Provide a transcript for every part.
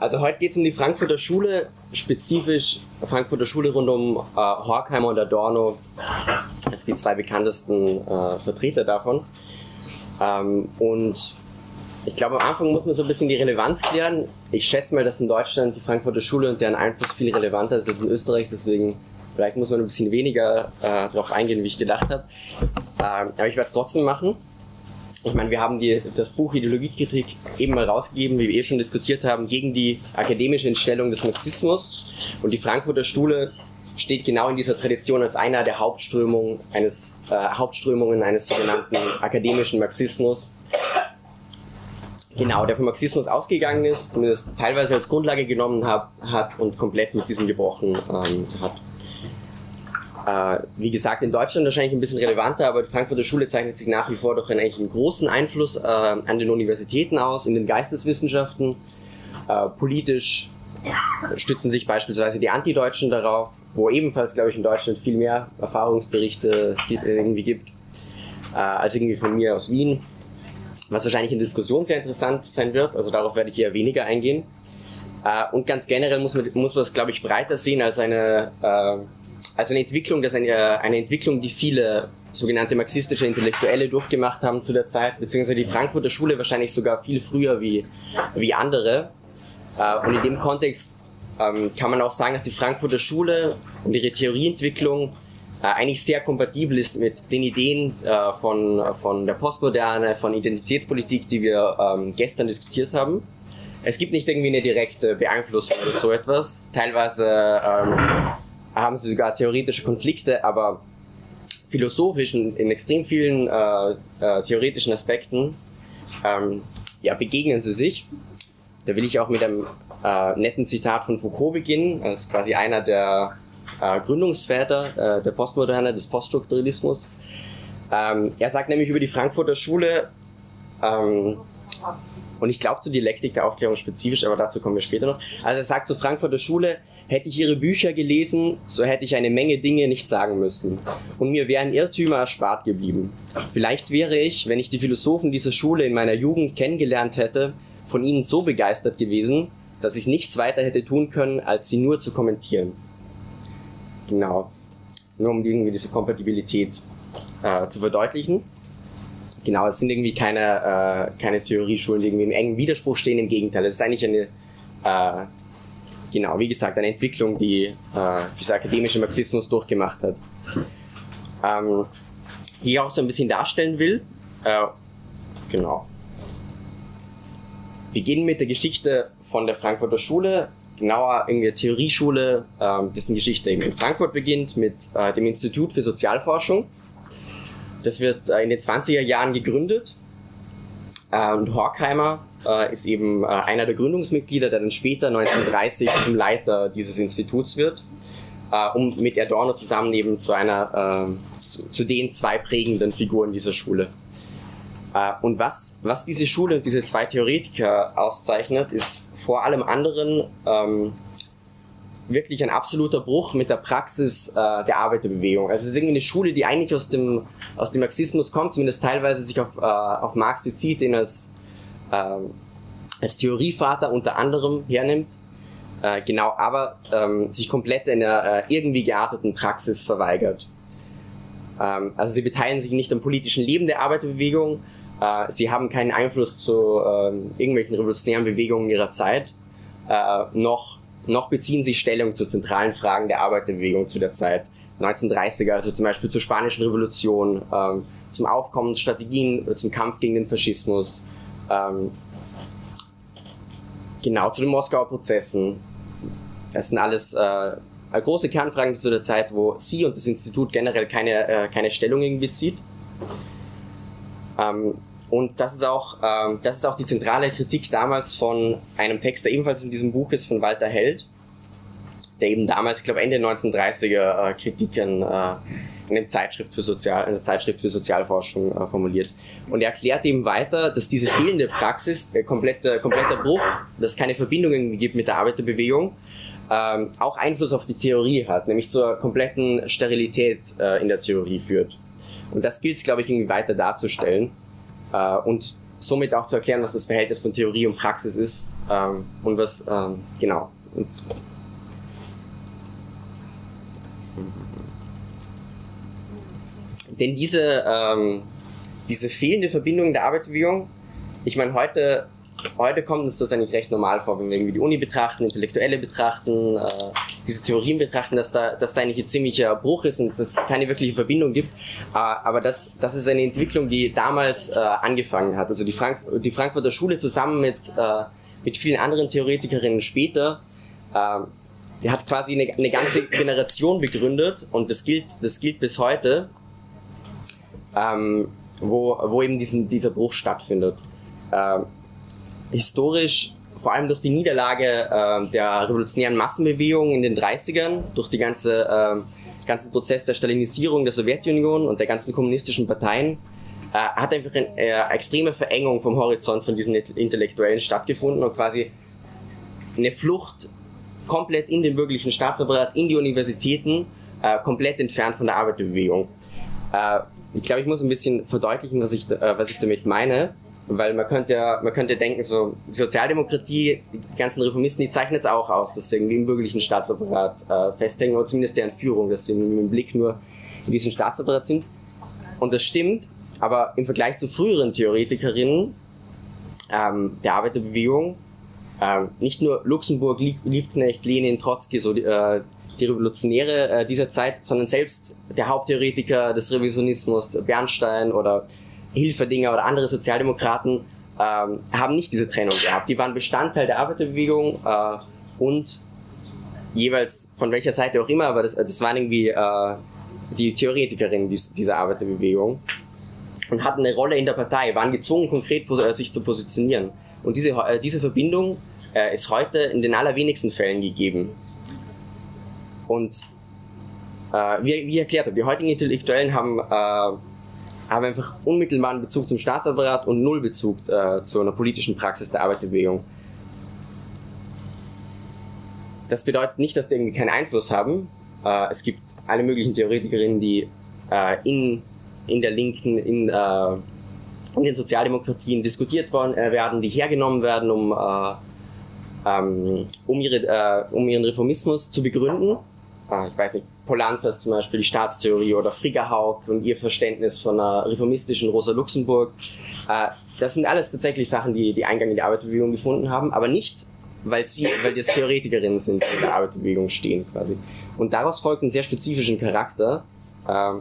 Also heute geht es um die Frankfurter Schule, spezifisch Frankfurter Schule rund um äh, Horkheimer und Adorno. Das sind die zwei bekanntesten äh, Vertreter davon. Ähm, und ich glaube, am Anfang muss man so ein bisschen die Relevanz klären. Ich schätze mal, dass in Deutschland die Frankfurter Schule und deren Einfluss viel relevanter ist als in Österreich, deswegen vielleicht muss man ein bisschen weniger äh, darauf eingehen, wie ich gedacht habe. Ähm, aber ich werde es trotzdem machen. Ich meine, wir haben die, das Buch Ideologiekritik eben mal rausgegeben, wie wir eh schon diskutiert haben, gegen die akademische Entstellung des Marxismus. Und die Frankfurter Schule steht genau in dieser Tradition als einer der Hauptströmungen eines, äh, Hauptströmungen eines sogenannten akademischen Marxismus, Genau, der vom Marxismus ausgegangen ist, zumindest teilweise als Grundlage genommen hab, hat und komplett mit diesem gebrochen ähm, hat. Äh, wie gesagt, in Deutschland wahrscheinlich ein bisschen relevanter, aber die Frankfurter Schule zeichnet sich nach wie vor durch einen, eigentlich einen großen Einfluss äh, an den Universitäten aus, in den Geisteswissenschaften. Äh, politisch stützen sich beispielsweise die Antideutschen darauf, wo ebenfalls, glaube ich, in Deutschland viel mehr Erfahrungsberichte es gibt, irgendwie gibt, äh, als irgendwie von mir aus Wien was wahrscheinlich in Diskussion sehr interessant sein wird. Also darauf werde ich eher weniger eingehen. Äh, und ganz generell muss man, muss man das, glaube ich, breiter sehen als eine, äh, als eine Entwicklung, dass eine, eine Entwicklung, die viele sogenannte marxistische Intellektuelle durchgemacht haben zu der Zeit, beziehungsweise die Frankfurter Schule wahrscheinlich sogar viel früher wie, wie andere. Äh, und in dem Kontext ähm, kann man auch sagen, dass die Frankfurter Schule und ihre Theorieentwicklung äh, eigentlich sehr kompatibel ist mit den Ideen äh, von, von der Postmoderne, von Identitätspolitik, die wir ähm, gestern diskutiert haben. Es gibt nicht irgendwie eine direkte Beeinflussung oder so etwas. Teilweise ähm, haben sie sogar theoretische Konflikte, aber philosophisch und in extrem vielen äh, äh, theoretischen Aspekten ähm, ja, begegnen sie sich. Da will ich auch mit einem äh, netten Zitat von Foucault beginnen, als quasi einer der äh, Gründungsväter äh, der Postmoderne, des Poststrukturalismus. Ähm, er sagt nämlich über die Frankfurter Schule, ähm, und ich glaube zur Dialektik der Aufklärung spezifisch, aber dazu kommen wir später noch. Also er sagt zur Frankfurter Schule, hätte ich ihre Bücher gelesen, so hätte ich eine Menge Dinge nicht sagen müssen. Und mir wären Irrtümer erspart geblieben. Vielleicht wäre ich, wenn ich die Philosophen dieser Schule in meiner Jugend kennengelernt hätte, von ihnen so begeistert gewesen, dass ich nichts weiter hätte tun können, als sie nur zu kommentieren. Genau. Nur um irgendwie diese Kompatibilität äh, zu verdeutlichen. Genau, es sind irgendwie keine, äh, keine Theorieschulen, die irgendwie im engen Widerspruch stehen. Im Gegenteil, es ist eigentlich eine, äh, genau, wie gesagt, eine Entwicklung, die äh, dieser akademische Marxismus durchgemacht hat. Ähm, die ich auch so ein bisschen darstellen will. Äh, genau. Beginnen mit der Geschichte von der Frankfurter Schule genauer in der Theorieschule, ähm, dessen Geschichte eben in Frankfurt beginnt mit äh, dem Institut für Sozialforschung. Das wird äh, in den 20er Jahren gegründet äh, und Horkheimer äh, ist eben äh, einer der Gründungsmitglieder, der dann später 1930 zum Leiter dieses Instituts wird, äh, um mit Adorno zusammen eben zu einer, äh, zu, zu den zwei prägenden Figuren dieser Schule. Äh, und was, was diese Schule und diese zwei Theoretiker auszeichnet, ist vor allem anderen ähm, wirklich ein absoluter Bruch mit der Praxis äh, der Arbeiterbewegung. Also es ist irgendwie eine Schule, die eigentlich aus dem, aus dem Marxismus kommt, zumindest teilweise sich auf, äh, auf Marx bezieht, den als, äh, als Theorievater unter anderem hernimmt. Äh, genau, aber ähm, sich komplett in der äh, irgendwie gearteten Praxis verweigert. Ähm, also sie beteiligen sich nicht am politischen Leben der Arbeiterbewegung, äh, sie haben keinen Einfluss zu äh, irgendwelchen revolutionären Bewegungen ihrer Zeit, äh, noch, noch beziehen sie Stellung zu zentralen Fragen der Arbeiterbewegung zu der Zeit. 1930er, also zum Beispiel zur Spanischen Revolution, ähm, zum Aufkommen Strategien äh, zum Kampf gegen den Faschismus, ähm, genau zu den Moskauer Prozessen. Das sind alles äh, große Kernfragen zu der Zeit, wo sie und das Institut generell keine, äh, keine Stellung irgendwie bezieht. Ähm, und das ist auch, ähm, das ist auch die zentrale Kritik damals von einem Text, der ebenfalls in diesem Buch ist, von Walter Held, der eben damals, ich glaube Ende 1930er äh, Kritiken äh, in, Zeitschrift für Sozial, in der Zeitschrift für Sozialforschung äh, formuliert. Und er erklärt eben weiter, dass diese fehlende Praxis, äh, kompletter, kompletter Bruch, dass es keine Verbindungen gibt mit der Arbeiterbewegung, ähm, auch Einfluss auf die Theorie hat, nämlich zur kompletten Sterilität äh, in der Theorie führt. Und das gilt es, glaube ich, irgendwie weiter darzustellen äh, und somit auch zu erklären, was das Verhältnis von Theorie und Praxis ist ähm, und was, ähm, genau. Und, denn diese, ähm, diese fehlende Verbindung der Arbeitsbewegung, ich meine, heute, heute kommt uns das eigentlich recht normal vor, wenn wir irgendwie die Uni betrachten, Intellektuelle betrachten, äh, diese Theorien betrachten, dass da, dass da eigentlich ein ziemlicher Bruch ist und es keine wirkliche Verbindung gibt. Äh, aber das, das ist eine Entwicklung, die damals äh, angefangen hat. Also die, Frank die Frankfurter Schule zusammen mit, äh, mit vielen anderen Theoretikerinnen später äh, die hat quasi eine, eine ganze Generation begründet und das gilt, das gilt bis heute, ähm, wo, wo eben diesen, dieser Bruch stattfindet. Ähm, historisch, vor allem durch die Niederlage äh, der revolutionären Massenbewegung in den 30ern, durch die ganze, äh, ganzen Prozess der Stalinisierung der Sowjetunion und der ganzen kommunistischen Parteien, äh, hat einfach eine äh, extreme Verengung vom Horizont von diesen Intellektuellen stattgefunden und quasi eine Flucht komplett in den bürgerlichen Staatsapparat, in die Universitäten, äh, komplett entfernt von der Arbeiterbewegung. Ich glaube, ich muss ein bisschen verdeutlichen, was ich, äh, was ich damit meine, weil man könnte ja, man könnte denken, so Sozialdemokratie, die ganzen Reformisten, die zeichnen es auch aus, dass sie irgendwie im bürgerlichen Staatsapparat äh, festhängen oder zumindest deren Führung, dass sie mit dem Blick nur in diesem Staatsapparat sind. Und das stimmt, aber im Vergleich zu früheren Theoretikerinnen ähm, der Arbeiterbewegung ähm, nicht nur Luxemburg, Liebknecht, Lenin, Trotzki, so äh, die Revolutionäre äh, dieser Zeit, sondern selbst der Haupttheoretiker des Revisionismus, Bernstein oder Hilferdinger oder andere Sozialdemokraten, ähm, haben nicht diese Trennung gehabt. Die waren Bestandteil der Arbeiterbewegung äh, und jeweils von welcher Seite auch immer, aber das, das waren irgendwie äh, die Theoretikerinnen dieser Arbeiterbewegung und hatten eine Rolle in der Partei, waren gezwungen, konkret äh, sich zu positionieren. Und diese, äh, diese Verbindung äh, ist heute in den allerwenigsten Fällen gegeben. Und äh, wie, wie erklärt habe, die heutigen Intellektuellen haben, äh, haben einfach unmittelbaren Bezug zum Staatsapparat und null Bezug äh, zu einer politischen Praxis der Arbeiterbewegung. Das bedeutet nicht, dass die irgendwie keinen Einfluss haben. Äh, es gibt alle möglichen Theoretikerinnen, die äh, in, in der Linken, in äh, in den Sozialdemokratien diskutiert worden, werden, die hergenommen werden, um, äh, ähm, um, ihre, äh, um ihren Reformismus zu begründen. Äh, ich weiß nicht, Polanzas zum Beispiel, die Staatstheorie oder Frigga und ihr Verständnis von einer reformistischen Rosa Luxemburg. Äh, das sind alles tatsächlich Sachen, die, die Eingang in die Arbeiterbewegung gefunden haben, aber nicht, weil sie, weil das Theoretikerinnen sind, die in der Arbeiterbewegung stehen quasi. Und daraus folgt ein sehr spezifischen Charakter. Äh,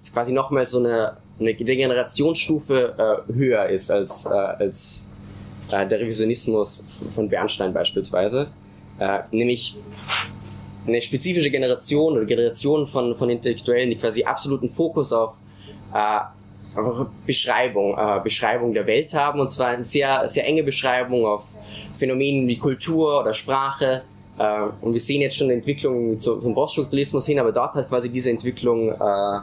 ist quasi nochmal so eine eine Degenerationsstufe äh, höher ist als, äh, als der Revisionismus von Bernstein beispielsweise. Nämlich eine spezifische Generation oder Generation von, von Intellektuellen, die quasi absoluten Fokus auf äh, Beschreibung, äh, Beschreibung der Welt haben und zwar eine sehr, sehr enge Beschreibung auf Phänomenen wie Kultur oder Sprache. Äh, und wir sehen jetzt schon Entwicklungen zum Poststrukturalismus hin, aber dort hat quasi diese Entwicklung äh,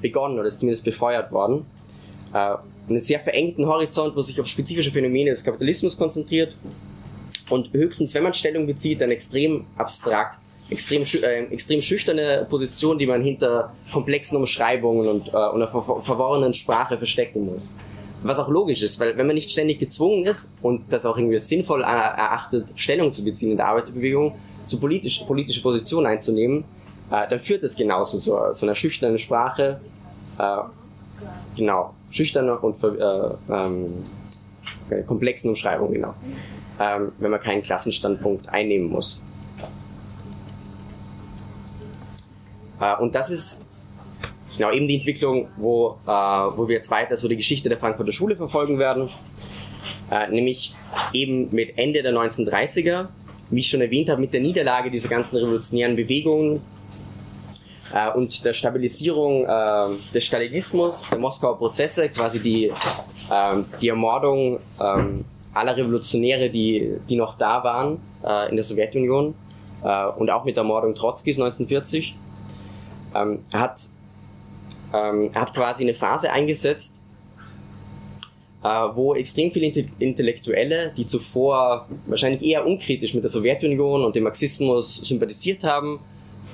begonnen oder ist zumindest befeuert worden. Äh, einen sehr verengten Horizont, wo sich auf spezifische Phänomene des Kapitalismus konzentriert und höchstens, wenn man Stellung bezieht, dann extrem abstrakt, extrem, äh, extrem schüchterne Position, die man hinter komplexen Umschreibungen und, äh, einer ver verworrenen Sprache verstecken muss. Was auch logisch ist, weil wenn man nicht ständig gezwungen ist und das auch irgendwie sinnvoll erachtet, Stellung zu beziehen in der Arbeiterbewegung, zu politisch, politische Position einzunehmen, äh, dann führt es genauso zu so, so einer schüchternen Sprache, äh, genau, schüchterne und äh, ähm, komplexen Umschreibung, genau, ähm, wenn man keinen Klassenstandpunkt einnehmen muss. Und das ist genau eben die Entwicklung, wo, äh, wo wir jetzt weiter so die Geschichte der Frankfurter Schule verfolgen werden, äh, nämlich eben mit Ende der 1930er, wie ich schon erwähnt habe, mit der Niederlage dieser ganzen revolutionären Bewegungen, äh, und der Stabilisierung äh, des Stalinismus, der Moskauer Prozesse, quasi die, äh, die Ermordung äh, aller Revolutionäre, die, die noch da waren äh, in der Sowjetunion äh, und auch mit der Ermordung Trotzkis 1940, ähm, hat, ähm, hat quasi eine Phase eingesetzt, äh, wo extrem viele Intellektuelle, die zuvor wahrscheinlich eher unkritisch mit der Sowjetunion und dem Marxismus sympathisiert haben,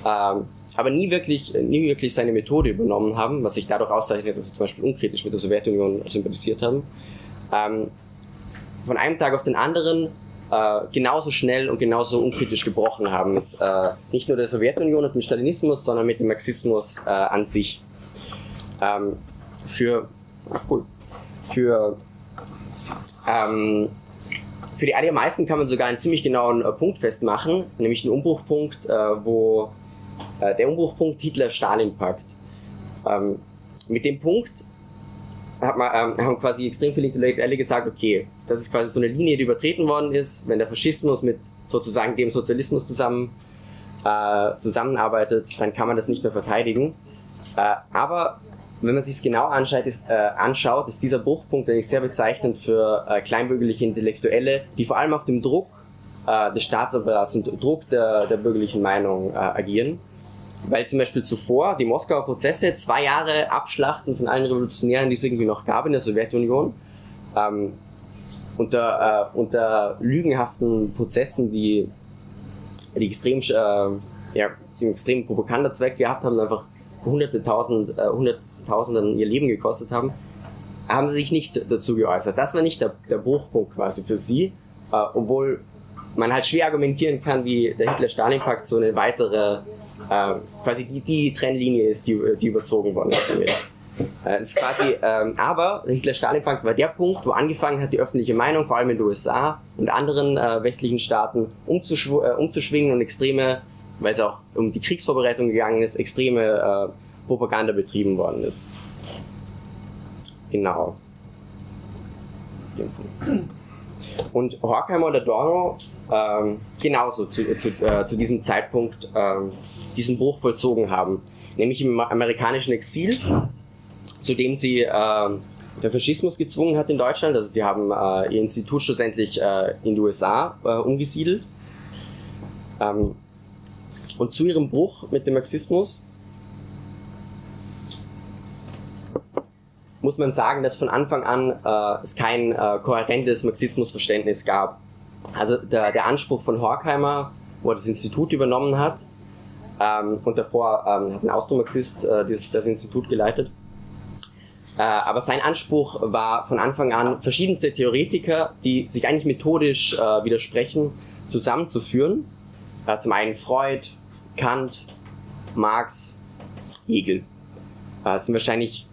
ähm, aber nie wirklich, nie wirklich seine Methode übernommen haben, was sich dadurch auszeichnet, dass sie zum Beispiel unkritisch mit der Sowjetunion sympathisiert haben. Ähm, von einem Tag auf den anderen äh, genauso schnell und genauso unkritisch gebrochen haben mit äh, nicht nur der Sowjetunion und dem Stalinismus, sondern mit dem Marxismus äh, an sich. Ähm, für, cool, für, ähm, für die allermeisten kann man sogar einen ziemlich genauen äh, Punkt festmachen, nämlich einen Umbruchpunkt, äh, wo äh, der Umbruchpunkt Hitler-Stalin-Pakt. Ähm, mit dem Punkt man, ähm, haben quasi extrem viele Intellektuelle gesagt, okay, das ist quasi so eine Linie, die übertreten worden ist, wenn der Faschismus mit sozusagen dem Sozialismus zusammen, äh, zusammenarbeitet, dann kann man das nicht mehr verteidigen. Äh, aber wenn man sich es genau anschaut ist, äh, anschaut, ist dieser Bruchpunkt eigentlich sehr bezeichnend für äh, kleinbürgerliche Intellektuelle, die vor allem auf dem Druck äh, des Staatsapparats und Druck der, der bürgerlichen Meinung äh, agieren weil zum Beispiel zuvor die Moskauer Prozesse zwei Jahre Abschlachten von allen Revolutionären, die es irgendwie noch gab in der Sowjetunion, ähm, unter, äh, unter lügenhaften Prozessen, die, die extrem, äh, ja, den extrem provokanter Zweck gehabt haben, einfach hunderte tausend, äh, hunderttausenden ihr Leben gekostet haben, haben sie sich nicht dazu geäußert. Das war nicht der, der Bruchpunkt quasi für sie, äh, obwohl man halt schwer argumentieren kann, wie der Hitler-Stalin-Pakt so eine weitere äh, quasi die, die Trennlinie ist, die, die überzogen worden ist. Äh, ist quasi, ähm, aber Hitler-Stalin-Pakt war der Punkt, wo angefangen hat, die öffentliche Meinung, vor allem in den USA und anderen äh, westlichen Staaten, umzuschw äh, umzuschwingen und extreme, weil es auch um die Kriegsvorbereitung gegangen ist, extreme äh, Propaganda betrieben worden ist. Genau. Und Horkheimer und Adorno ähm, genauso zu, zu, äh, zu diesem Zeitpunkt ähm, diesen Bruch vollzogen haben. Nämlich im amerikanischen Exil, zu dem sie äh, der Faschismus gezwungen hat in Deutschland. Also sie haben äh, ihr Institut schlussendlich äh, in die USA äh, umgesiedelt. Ähm, und zu ihrem Bruch mit dem Marxismus muss man sagen, dass von Anfang an äh, es kein äh, kohärentes Marxismusverständnis gab. Also der, der Anspruch von Horkheimer, wo er das Institut übernommen hat, ähm, und davor ähm, hat ein Austromarxist äh, das, das Institut geleitet. Äh, aber sein Anspruch war von Anfang an, verschiedenste Theoretiker, die sich eigentlich methodisch äh, widersprechen, zusammenzuführen. Äh, zum einen Freud, Kant, Marx, Hegel. Äh, das sind wahrscheinlich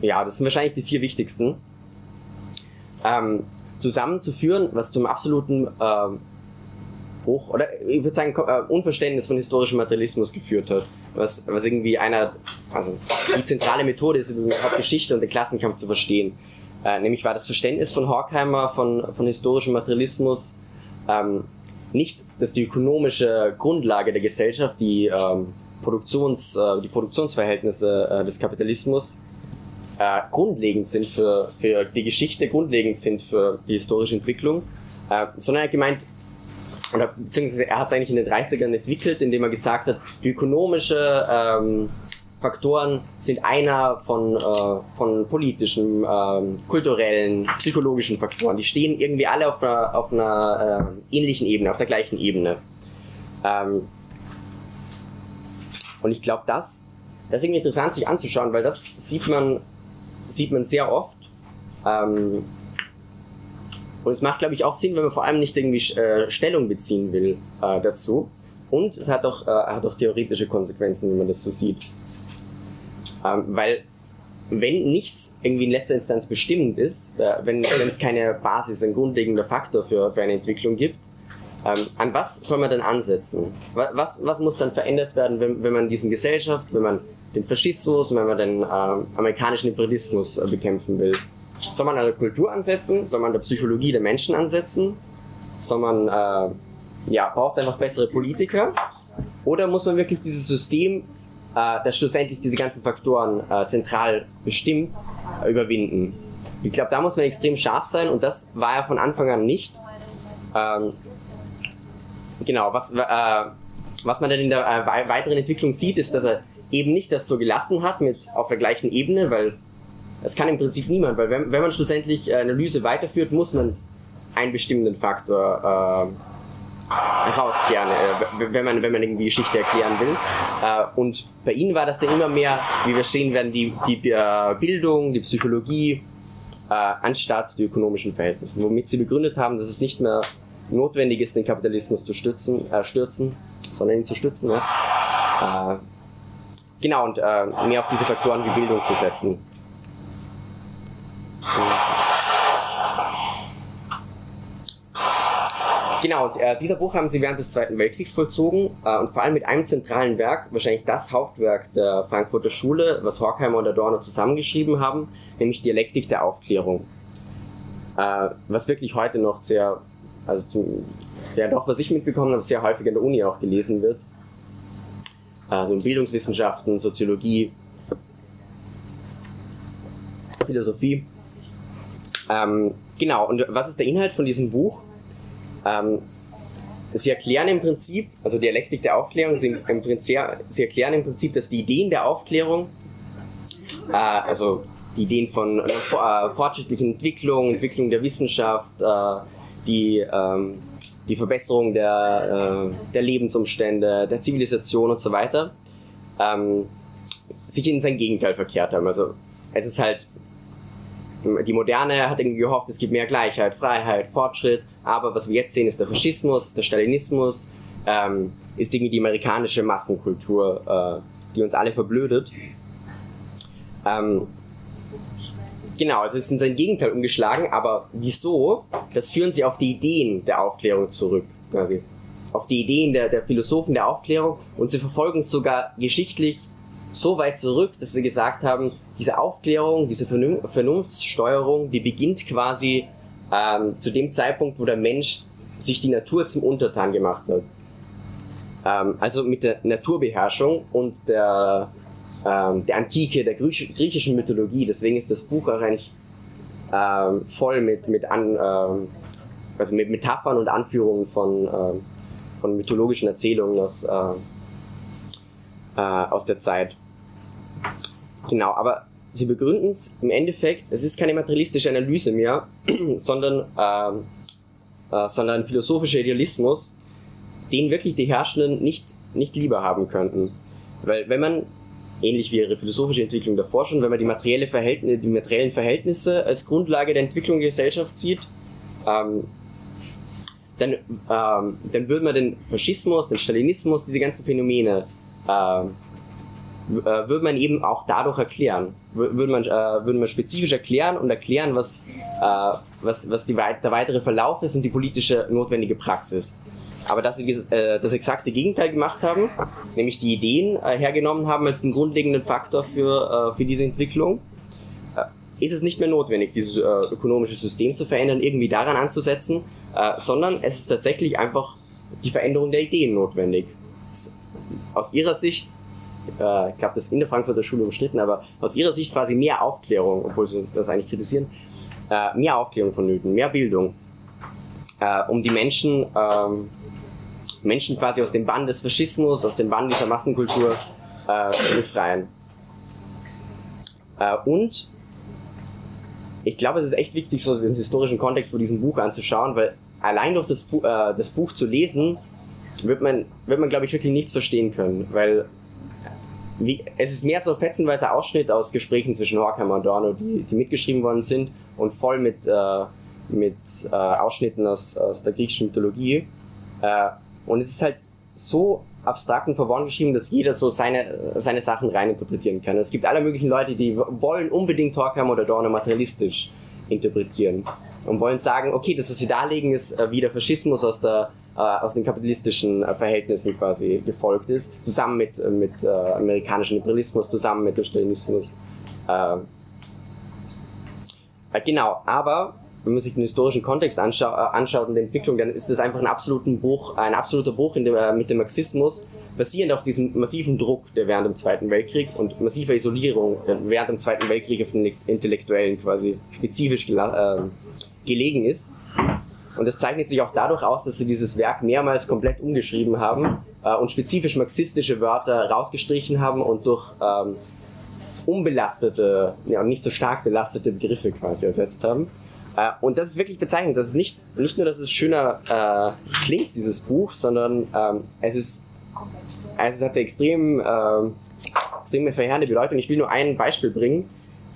ja, das sind wahrscheinlich die vier wichtigsten, ähm, zusammenzuführen, was zum absoluten Bruch oder ich würde sagen äh, Unverständnis von historischem Materialismus geführt hat, was, was irgendwie einer, also die zentrale Methode ist, überhaupt Geschichte und den Klassenkampf zu verstehen. Äh, nämlich war das Verständnis von Horkheimer von, von historischem Materialismus ähm, nicht, dass die ökonomische Grundlage der Gesellschaft, die, ähm, Produktions, äh, die Produktionsverhältnisse äh, des Kapitalismus äh, grundlegend sind für, für die Geschichte, grundlegend sind für die historische Entwicklung, äh, sondern er gemeint, oder beziehungsweise er hat es eigentlich in den 30ern entwickelt, indem er gesagt hat, die ökonomische ähm, Faktoren sind einer von, äh, von politischen, ähm, kulturellen, psychologischen Faktoren. Die stehen irgendwie alle auf einer, auf einer äh, ähnlichen Ebene, auf der gleichen Ebene. Ähm, und ich glaube, das, das ist irgendwie interessant sich anzuschauen, weil das sieht man sieht man sehr oft. Ähm, und es macht, glaube ich, auch Sinn, wenn man vor allem nicht irgendwie äh, Stellung beziehen will äh, dazu. Und es hat auch, äh, hat auch theoretische Konsequenzen, wenn man das so sieht. Ähm, weil wenn nichts irgendwie in letzter Instanz bestimmend ist, äh, wenn es keine Basis, ein grundlegender Faktor für, für eine Entwicklung gibt, ähm, an was soll man denn ansetzen? Was, was muss dann verändert werden, wenn, wenn man diesen Gesellschaft, wenn man den Faschismus, wenn man den ähm, amerikanischen Imperialismus äh, bekämpfen will. Soll man an der Kultur ansetzen? Soll man an der Psychologie der Menschen ansetzen? Soll man, äh, ja, braucht einfach bessere Politiker? Oder muss man wirklich dieses System, äh, das schlussendlich diese ganzen Faktoren äh, zentral bestimmt, äh, überwinden? Ich glaube, da muss man extrem scharf sein und das war er von Anfang an nicht. Ähm, genau, was, äh, was man dann in der äh, weiteren Entwicklung sieht, ist, dass er eben nicht das so gelassen hat mit auf der gleichen Ebene, weil das kann im Prinzip niemand, weil wenn, wenn man schlussendlich äh, Analyse weiterführt, muss man einen bestimmten Faktor äh, herauskehren, äh, wenn, man, wenn man irgendwie Geschichte erklären will. Äh, und bei ihnen war das dann immer mehr, wie wir sehen werden, die, die äh, Bildung, die Psychologie, äh, anstatt die ökonomischen Verhältnisse, womit sie begründet haben, dass es nicht mehr notwendig ist, den Kapitalismus zu stützen, äh, stürzen, sondern ihn zu stützen. Ne? Äh, genau, und äh, mehr auf diese Faktoren wie Bildung zu setzen. Genau, und, äh, dieser Buch haben sie während des Zweiten Weltkriegs vollzogen äh, und vor allem mit einem zentralen Werk, wahrscheinlich das Hauptwerk der Frankfurter Schule, was Horkheimer und Adorno zusammengeschrieben haben, nämlich Dialektik der Aufklärung. Äh, was wirklich heute noch sehr, also ja doch, was ich mitbekommen habe, sehr häufig an der Uni auch gelesen wird. Also in Bildungswissenschaften, Soziologie, Philosophie. Ähm, genau, und was ist der Inhalt von diesem Buch? Ähm, sie erklären im Prinzip, also Dialektik der Aufklärung, sie, im Prinzip, sie erklären im Prinzip, dass die Ideen der Aufklärung, äh, also die Ideen von äh, fortschrittlichen Entwicklung, Entwicklung der Wissenschaft, äh, die, ähm, die Verbesserung der, äh, der Lebensumstände, der Zivilisation und so weiter, ähm, sich in sein Gegenteil verkehrt haben. Also es ist halt die Moderne hat irgendwie gehofft, es gibt mehr Gleichheit, Freiheit, Fortschritt, aber was wir jetzt sehen, ist der Faschismus, der Stalinismus, ähm, ist irgendwie die amerikanische Massenkultur, äh, die uns alle verblödet. Ähm, genau, also es ist in sein Gegenteil umgeschlagen, aber wieso? Das führen sie auf die Ideen der Aufklärung zurück, quasi. Auf die Ideen der, der Philosophen der Aufklärung und sie verfolgen es sogar geschichtlich so weit zurück, dass sie gesagt haben, diese Aufklärung, diese Vernunftssteuerung, die beginnt quasi ähm, zu dem Zeitpunkt, wo der Mensch sich die Natur zum Untertan gemacht hat. Ähm, also mit der Naturbeherrschung und der, ähm, der Antike, der griechischen Mythologie. Deswegen ist das Buch auch eigentlich ähm, voll mit, mit, an, ähm, also mit Metaphern und Anführungen von, ähm, von mythologischen Erzählungen aus, äh, äh, aus der Zeit. Genau, aber sie begründen es im Endeffekt, es ist keine materialistische Analyse mehr, sondern, ähm, äh, sondern ein philosophischer Idealismus, den wirklich die Herrschenden nicht, nicht lieber haben könnten. Weil wenn man, ähnlich wie ihre philosophische Entwicklung davor schon, wenn man die, materielle Verhältnisse, die materiellen Verhältnisse als Grundlage der Entwicklung der Gesellschaft sieht, ähm, dann, ähm, dann würde man den Faschismus, den Stalinismus, diese ganzen Phänomene äh, würde man eben auch dadurch erklären. Würde man, äh, würde man spezifisch erklären und erklären, was, äh, was, was die, der weitere Verlauf ist und die politische notwendige Praxis. Aber dass sie äh, das exakte Gegenteil gemacht haben, nämlich die Ideen äh, hergenommen haben als den grundlegenden Faktor für, äh, für diese Entwicklung, äh, ist es nicht mehr notwendig, dieses äh, ökonomische System zu verändern, irgendwie daran anzusetzen, äh, sondern es ist tatsächlich einfach die Veränderung der Ideen notwendig. Aus ihrer Sicht äh, ich glaube, das ist in der Frankfurter Schule umstritten, aber aus ihrer Sicht quasi mehr Aufklärung, obwohl sie das eigentlich kritisieren, äh, mehr Aufklärung vonnöten, mehr Bildung, äh, um die Menschen, ähm, Menschen quasi aus dem Bann des Faschismus, aus dem Bann dieser Massenkultur äh, zu befreien. Äh, und ich glaube, es ist echt wichtig, so den historischen Kontext von diesem Buch anzuschauen, weil allein durch das, Bu äh, das Buch zu lesen, wird man, wird man glaube ich, wirklich nichts verstehen können, weil wie, es ist mehr so ein fetzenweiser Ausschnitt aus Gesprächen zwischen Horkheimer und Dorno, die, die mitgeschrieben worden sind und voll mit, äh, mit äh, Ausschnitten aus, aus der griechischen Mythologie. Äh, und es ist halt so abstrakt und verworren geschrieben, dass jeder so seine, seine Sachen reininterpretieren kann. Es gibt alle möglichen Leute, die wollen unbedingt Horkheimer oder Dorno materialistisch interpretieren und wollen sagen, okay, das, was sie darlegen, ist äh, wie der Faschismus aus der aus den kapitalistischen äh, Verhältnissen quasi gefolgt ist, zusammen mit, äh, mit äh, amerikanischem Imperialismus, zusammen mit dem Stalinismus. Äh, äh, genau, aber wenn man sich den historischen Kontext anscha anschaut und die Entwicklung, dann ist das einfach ein, absoluten Bruch, ein absoluter Bruch dem, mit dem Marxismus, basierend auf diesem massiven Druck, der während dem Zweiten Weltkrieg und massiver Isolierung, der während dem Zweiten Weltkrieg auf den Intellektuellen quasi spezifisch gelegen ist. Und das zeichnet sich auch dadurch aus, dass sie dieses Werk mehrmals komplett umgeschrieben haben äh, und spezifisch marxistische Wörter rausgestrichen haben und durch ähm, unbelastete, ja, nicht so stark belastete Begriffe quasi ersetzt haben. Äh, und das ist wirklich bezeichnend. Das ist nicht, nicht nur, dass es schöner äh, klingt, dieses Buch, sondern ähm, es ist, also es hat extrem, äh, extrem verheerende Bedeutung. Ich will nur ein Beispiel bringen.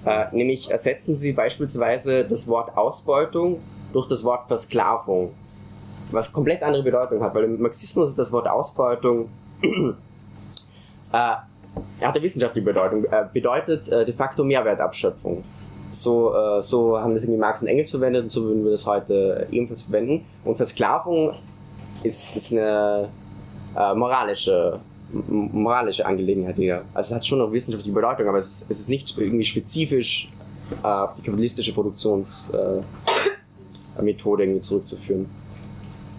Äh, nämlich ersetzen sie beispielsweise das Wort Ausbeutung durch das Wort Versklavung, was komplett andere Bedeutung hat, weil im Marxismus ist das Wort Ausbeutung äh, hat eine wissenschaftliche Bedeutung, äh, bedeutet äh, de facto Mehrwertabschöpfung. So, äh, so haben das irgendwie Marx und Engels verwendet und so würden wir das heute ebenfalls verwenden. Und Versklavung ist, ist eine äh, moralische moralische Angelegenheit wieder. Also es hat schon noch wissenschaftliche Bedeutung, aber es ist, es ist nicht irgendwie spezifisch äh, auf die kapitalistische Produktionsmethode äh, irgendwie zurückzuführen.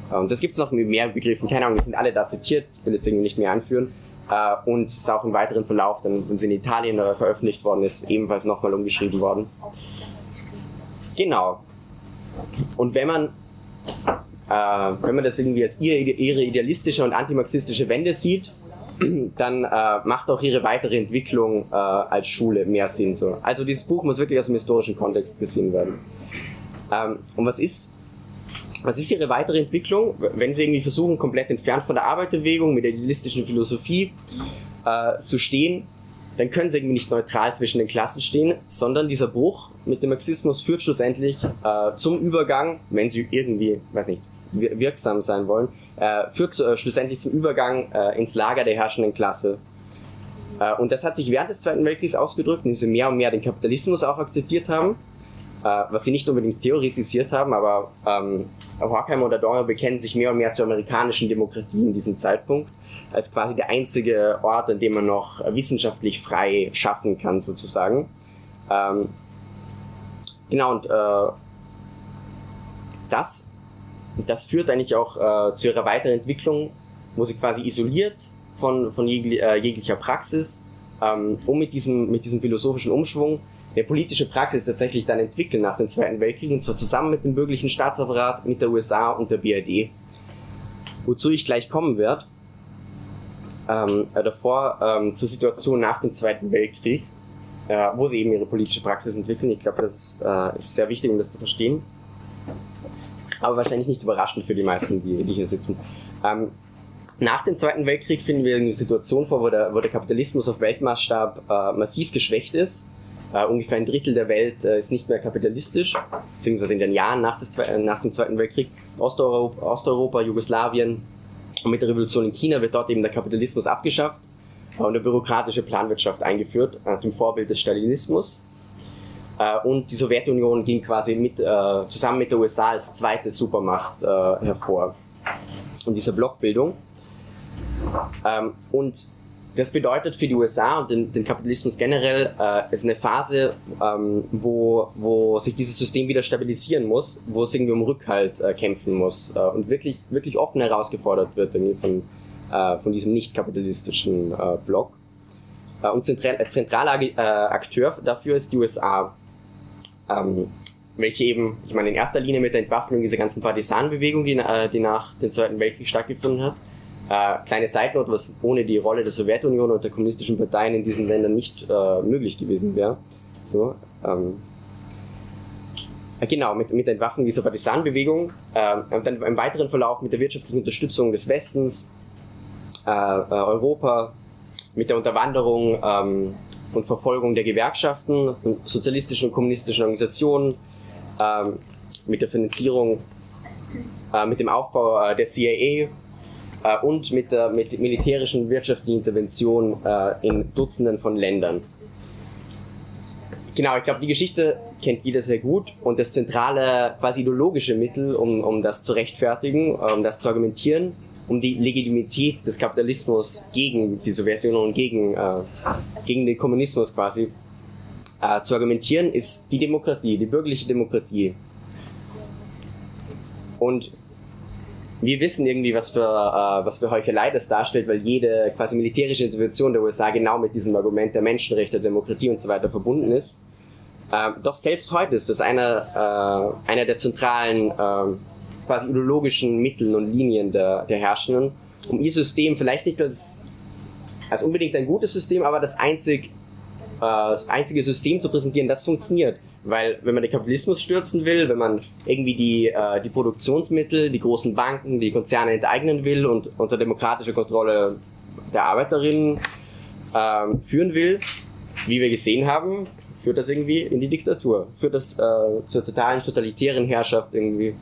Und das gibt es noch mit mehr Begriffen, keine Ahnung, die sind alle da zitiert, ich will es irgendwie nicht mehr anführen. Äh, und es ist auch im weiteren Verlauf, dann, wenn es in Italien veröffentlicht worden ist, ebenfalls nochmal umgeschrieben worden. Genau. Und wenn man äh, wenn man das irgendwie als ihre, ihre idealistische und antimarxistische Wende sieht, dann äh, macht auch ihre weitere Entwicklung äh, als Schule mehr Sinn. So. Also dieses Buch muss wirklich aus dem historischen Kontext gesehen werden. Ähm, und was ist, was ist ihre weitere Entwicklung, wenn sie irgendwie versuchen, komplett entfernt von der Arbeiterbewegung mit der idealistischen Philosophie äh, zu stehen, dann können sie irgendwie nicht neutral zwischen den Klassen stehen, sondern dieser Bruch mit dem Marxismus führt schlussendlich äh, zum Übergang, wenn sie irgendwie, weiß nicht, wirksam sein wollen, äh, führt zu, äh, schlussendlich zum Übergang äh, ins Lager der herrschenden Klasse. Äh, und das hat sich während des Zweiten Weltkriegs ausgedrückt, indem sie mehr und mehr den Kapitalismus auch akzeptiert haben, äh, was sie nicht unbedingt theoretisiert haben, aber ähm, Horkheimer und Adorno bekennen sich mehr und mehr zur amerikanischen Demokratie in diesem Zeitpunkt, als quasi der einzige Ort, an dem man noch wissenschaftlich frei schaffen kann, sozusagen. Ähm, genau, und äh, das das führt eigentlich auch äh, zu ihrer weiteren Entwicklung, wo sie quasi isoliert von, von jegli äh, jeglicher Praxis, ähm, um mit diesem, mit diesem philosophischen Umschwung der politische Praxis tatsächlich dann entwickeln nach dem Zweiten Weltkrieg, und zwar zusammen mit dem bürgerlichen Staatsapparat, mit der USA und der BRD. Wozu ich gleich kommen werde. Ähm, äh, davor ähm, zur Situation nach dem Zweiten Weltkrieg, äh, wo sie eben ihre politische Praxis entwickeln. Ich glaube, das ist, äh, ist sehr wichtig, um das zu verstehen aber wahrscheinlich nicht überraschend für die meisten, die, die hier sitzen. Ähm, nach dem Zweiten Weltkrieg finden wir eine Situation vor, wo der, wo der Kapitalismus auf Weltmaßstab äh, massiv geschwächt ist. Uh, ungefähr ein Drittel der Welt uh, ist nicht mehr kapitalistisch, beziehungsweise in den Jahren nach, des, nach dem Zweiten Weltkrieg. Osteuropa, Osteuropa, Jugoslawien und mit der Revolution in China wird dort eben der Kapitalismus abgeschafft und eine bürokratische Planwirtschaft eingeführt, nach dem Vorbild des Stalinismus. Äh, und die Sowjetunion ging quasi mit, äh, zusammen mit der USA als zweite Supermacht äh, hervor in dieser Blockbildung. Ähm, und das bedeutet für die USA und den, den Kapitalismus generell, äh, ist eine Phase, ähm, wo, wo sich dieses System wieder stabilisieren muss, wo es irgendwie um Rückhalt äh, kämpfen muss äh, und wirklich, wirklich offen herausgefordert wird irgendwie von, äh, von diesem nicht kapitalistischen äh, Block. Äh, und zentral, zentraler Akteur dafür ist die USA ähm, welche eben, ich meine, in erster Linie mit der Entwaffnung dieser ganzen Partisanenbewegung, die, die nach dem Zweiten Weltkrieg stattgefunden hat. Äh, kleine Side was ohne die Rolle der Sowjetunion und der kommunistischen Parteien in diesen Ländern nicht äh, möglich gewesen wäre. So, ähm, äh, Genau, mit, mit der Entwaffnung dieser Partisanenbewegung äh, und dann im weiteren Verlauf mit der wirtschaftlichen Unterstützung des Westens, äh, äh, Europa, mit der Unterwanderung ähm, und Verfolgung der Gewerkschaften, sozialistischen und kommunistischen Organisationen, ähm, mit der Finanzierung, äh, mit dem Aufbau äh, der CIA äh, und mit der mit militärischen wirtschaftlichen Intervention äh, in Dutzenden von Ländern. Genau, ich glaube, die Geschichte kennt jeder sehr gut und das zentrale, quasi ideologische Mittel, um, um das zu rechtfertigen, um das zu argumentieren, um die Legitimität des Kapitalismus gegen die Sowjetunion, gegen, äh, gegen den Kommunismus quasi äh, zu argumentieren, ist die Demokratie, die bürgerliche Demokratie. Und wir wissen irgendwie, was für, äh, was für Heuchelei das darstellt, weil jede quasi militärische Intervention der USA genau mit diesem Argument der Menschenrechte, Demokratie und so weiter verbunden ist. Äh, doch selbst heute ist das einer, äh, einer der zentralen äh, quasi ideologischen Mitteln und Linien der, der Herrschenden, um ihr System vielleicht nicht als, als unbedingt ein gutes System, aber das, einzig, äh, das einzige System zu präsentieren, das funktioniert. Weil wenn man den Kapitalismus stürzen will, wenn man irgendwie die, äh, die Produktionsmittel, die großen Banken, die Konzerne enteignen will und unter demokratischer Kontrolle der Arbeiterinnen äh, führen will, wie wir gesehen haben, führt das irgendwie in die Diktatur, führt das äh, zur totalen totalitären Herrschaft irgendwie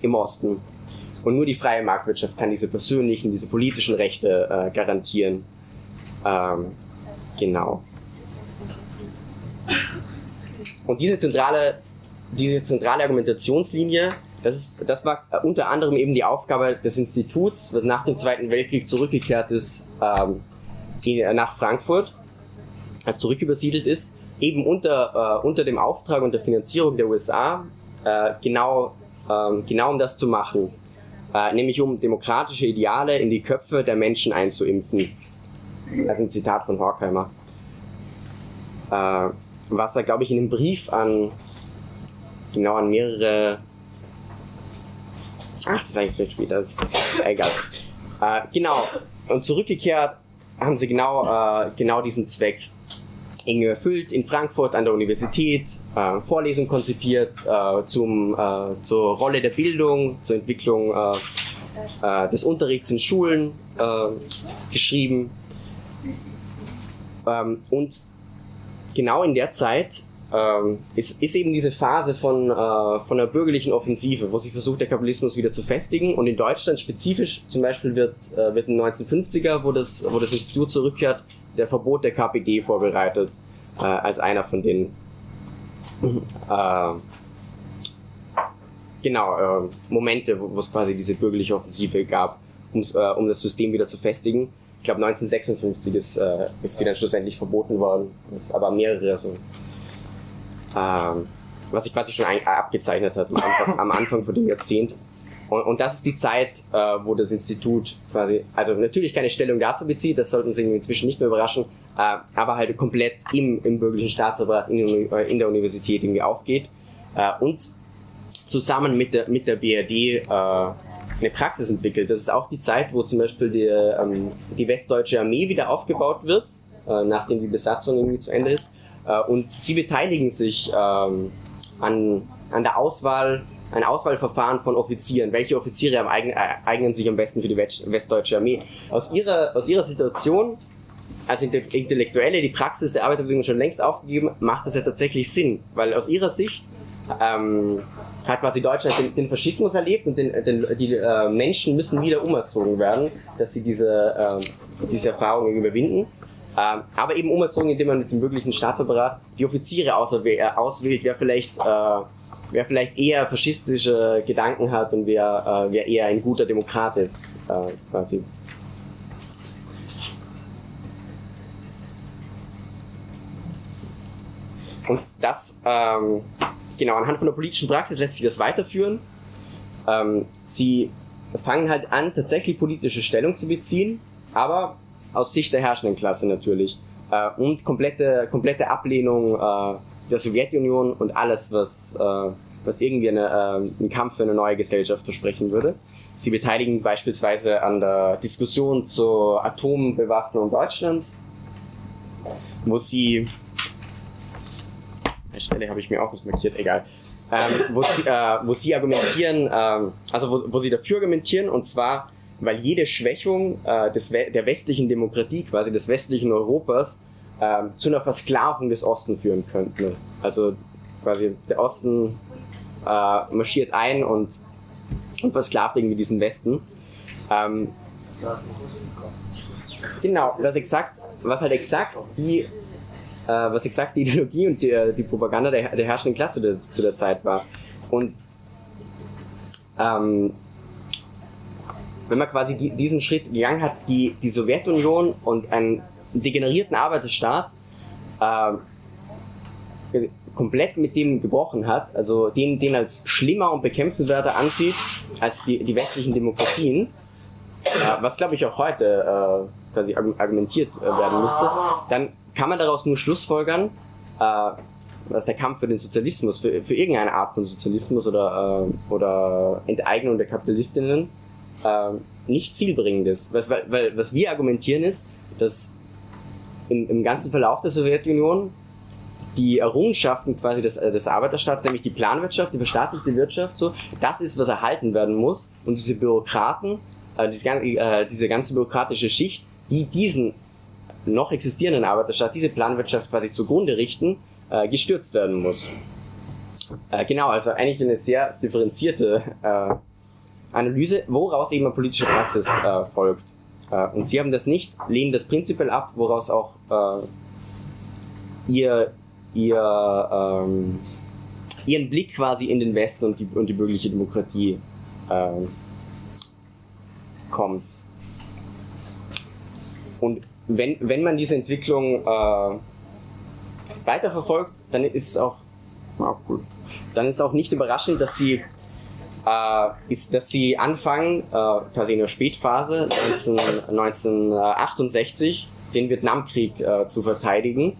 im Osten. Und nur die freie Marktwirtschaft kann diese persönlichen, diese politischen Rechte äh, garantieren. Ähm, genau. Und diese zentrale, diese zentrale Argumentationslinie, das, ist, das war unter anderem eben die Aufgabe des Instituts, was nach dem Zweiten Weltkrieg zurückgekehrt ist ähm, nach Frankfurt, als zurückübersiedelt ist, eben unter, äh, unter dem Auftrag und der Finanzierung der USA, äh, genau, äh, genau um das zu machen, äh, nämlich um demokratische Ideale in die Köpfe der Menschen einzuimpfen. Das ist ein Zitat von Horkheimer. Was er, glaube ich, in einem Brief an, genau an mehrere, ach, das ist eigentlich vielleicht später, ist egal. Äh, genau, und zurückgekehrt haben sie genau, äh, genau diesen Zweck irgendwie erfüllt in Frankfurt an der Universität, äh, Vorlesungen konzipiert äh, zum, äh, zur Rolle der Bildung, zur Entwicklung äh, des Unterrichts in Schulen geschrieben. Ähm, und genau in der Zeit ähm, ist, ist eben diese Phase von, äh, von einer bürgerlichen Offensive, wo sich versucht, der Kapitalismus wieder zu festigen. Und in Deutschland spezifisch zum Beispiel wird, äh, wird in den 1950er, wo das, wo das Institut zurückkehrt, der Verbot der KPD vorbereitet, äh, als einer von den äh, genau, äh, Momente, wo es quasi diese bürgerliche Offensive gab, äh, um das System wieder zu festigen glaube 1956 ist, äh, ist sie dann schlussendlich verboten worden. Aber mehrere so. Ähm, was sich quasi schon ein, abgezeichnet hat am Anfang, am Anfang von dem Jahrzehnt. Und, und das ist die Zeit, äh, wo das Institut quasi, also natürlich keine Stellung dazu bezieht, das sollten Sie inzwischen nicht mehr überraschen, äh, aber halt komplett im, im bürgerlichen Staatsapparat in, äh, in der Universität irgendwie aufgeht. Äh, und zusammen mit der, mit der BRD äh, eine Praxis entwickelt. Das ist auch die Zeit, wo zum Beispiel die, ähm, die westdeutsche Armee wieder aufgebaut wird, äh, nachdem die Besatzung irgendwie zu Ende ist. Äh, und sie beteiligen sich ähm, an, an der Auswahl, ein Auswahlverfahren von Offizieren. Welche Offiziere am eigen, äh, eignen sich am besten für die westdeutsche Armee? Aus ihrer, aus ihrer Situation als Intellektuelle die Praxis der Arbeiterbewegung schon längst aufgegeben, macht das ja tatsächlich Sinn, weil aus ihrer Sicht ähm, hat quasi Deutschland den, den Faschismus erlebt und den, den, die äh, Menschen müssen wieder umerzogen werden, dass sie diese, äh, diese Erfahrungen überwinden. Äh, aber eben umerzogen, indem man mit dem möglichen Staatsapparat die Offiziere äh, auswählt, wer vielleicht, äh, wer vielleicht eher faschistische Gedanken hat und wer, äh, wer eher ein guter Demokrat ist, äh, quasi. Und das ähm, genau, anhand von der politischen Praxis lässt sich das weiterführen. Ähm, sie fangen halt an, tatsächlich politische Stellung zu beziehen, aber aus Sicht der herrschenden Klasse natürlich. Äh, und komplette, komplette Ablehnung äh, der Sowjetunion und alles, was, äh, was irgendwie eine, äh, einen Kampf für eine neue Gesellschaft versprechen würde. Sie beteiligen beispielsweise an der Diskussion zur Atombewaffnung Deutschlands, wo sie Stelle habe ich mir auch nicht markiert, egal. Ähm, wo, sie, äh, wo sie argumentieren, ähm, also wo, wo sie dafür argumentieren, und zwar, weil jede Schwächung äh, des, der westlichen Demokratie, quasi des westlichen Europas, äh, zu einer Versklavung des Osten führen könnte. Also quasi der Osten äh, marschiert ein und, und versklavt irgendwie diesen Westen. Ähm, genau, was exakt, was halt exakt die äh, was exakt die Ideologie und die, äh, die Propaganda der, der herrschenden Klasse des, zu der Zeit war. Und ähm, wenn man quasi die, diesen Schritt gegangen hat, die, die Sowjetunion und einen degenerierten Arbeiterstaat äh, komplett mit dem gebrochen hat, also den, den als schlimmer und bekämpfenswerter ansieht als die, die westlichen Demokratien, äh, was glaube ich auch heute äh, quasi argumentiert äh, werden müsste, dann kann man daraus nur schlussfolgern, äh, dass der Kampf für den Sozialismus, für, für irgendeine Art von Sozialismus oder, äh, oder Enteignung der Kapitalistinnen äh, nicht zielbringend ist. Was, weil, weil, was wir argumentieren ist, dass im, im ganzen Verlauf der Sowjetunion die Errungenschaften quasi des, äh, des Arbeiterstaats, nämlich die Planwirtschaft, die verstaatlichte Wirtschaft, so, das ist, was erhalten werden muss. Und diese Bürokraten, äh, diese, äh, diese ganze bürokratische Schicht, die diesen noch existierenden Arbeiterstaat, diese Planwirtschaft quasi zugrunde richten, äh, gestürzt werden muss. Äh, genau, also eigentlich eine sehr differenzierte äh, Analyse, woraus eben eine politische Praxis äh, folgt. Äh, und sie haben das nicht, lehnen das prinzipiell ab, woraus auch äh, ihr, ihr, ähm, ihren Blick quasi in den Westen und die, und die bürgerliche Demokratie kommt. Und wenn, wenn man diese Entwicklung äh, weiterverfolgt, dann ist es auch, oh cool, dann ist auch nicht überraschend, dass sie äh, ist, dass sie anfangen, äh, quasi in der Spätphase 19, 1968 den Vietnamkrieg äh, zu verteidigen.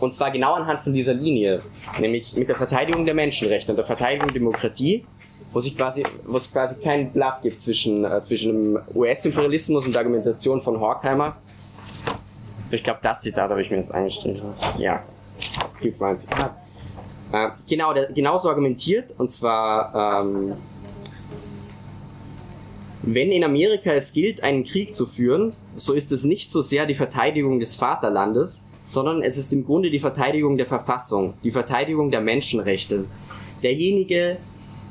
Und zwar genau anhand von dieser Linie, nämlich mit der Verteidigung der Menschenrechte und der Verteidigung der Demokratie, wo, sich quasi, wo es quasi kein Blatt gibt zwischen, äh, zwischen dem US-Imperialismus und der Argumentation von Horkheimer. Ich glaube, das Zitat habe ich mir jetzt eingestellt. Ja, jetzt gibt es mal ein Zitat. Äh, genau, der, genauso argumentiert, und zwar, ähm, wenn in Amerika es gilt, einen Krieg zu führen, so ist es nicht so sehr die Verteidigung des Vaterlandes, sondern es ist im Grunde die Verteidigung der Verfassung, die Verteidigung der Menschenrechte. Derjenige,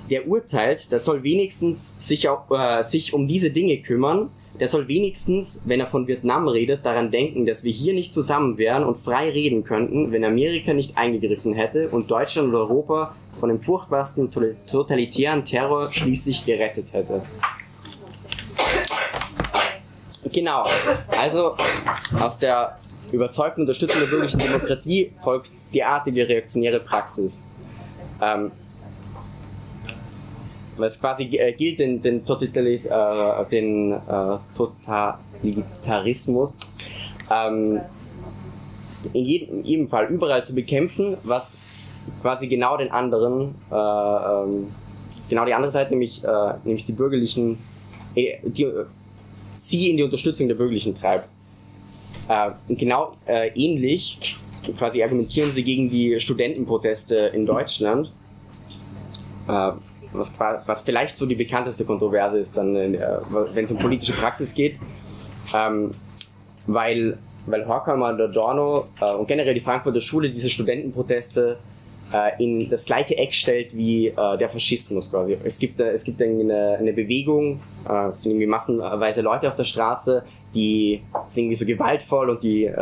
der urteilt, der soll wenigstens sich, äh, sich um diese Dinge kümmern der soll wenigstens, wenn er von Vietnam redet, daran denken, dass wir hier nicht zusammen wären und frei reden könnten, wenn Amerika nicht eingegriffen hätte und Deutschland und Europa von dem furchtbarsten totalitären Terror schließlich gerettet hätte. Genau, also aus der überzeugten Unterstützung der bürgerlichen Demokratie folgt derartige reaktionäre Praxis. Ähm, weil es quasi äh, gilt, den, den, Totalit äh, den äh, Totalitarismus ähm, in jedem, jedem Fall überall zu bekämpfen, was quasi genau den anderen, äh, ähm, genau die andere Seite, nämlich, äh, nämlich die bürgerlichen, äh, die, sie in die Unterstützung der Bürgerlichen treibt. genau ähnlich quasi argumentieren sie gegen die Studentenproteste in Deutschland was, was vielleicht so die bekannteste Kontroverse ist, dann, wenn es um politische Praxis geht, ähm, weil, weil Horkheimer und Adorno äh, und generell die Frankfurter Schule diese Studentenproteste äh, in das gleiche Eck stellt wie äh, der Faschismus quasi. Es gibt, äh, es gibt eine, eine Bewegung, äh, es sind irgendwie massenweise Leute auf der Straße, die sind irgendwie so gewaltvoll und die, äh,